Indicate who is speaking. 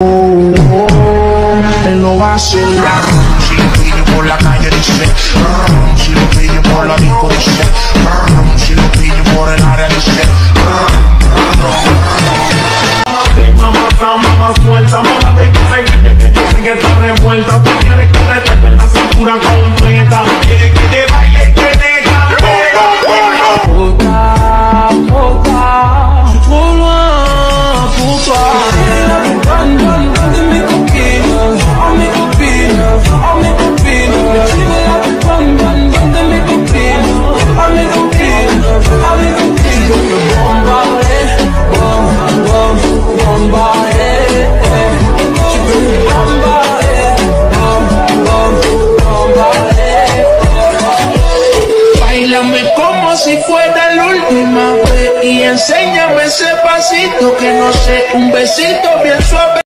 Speaker 1: Él lo va a hacer Si lo pide por la calle dice Si lo pide por la disco dice Si lo pide por el área dice Mamá, mamá, suelta, mamá, te que que está revuelta, tú quieres que te toque la cintura completa, si fuera la última vez y enséñame ese pasito que no sé, un besito bien suave.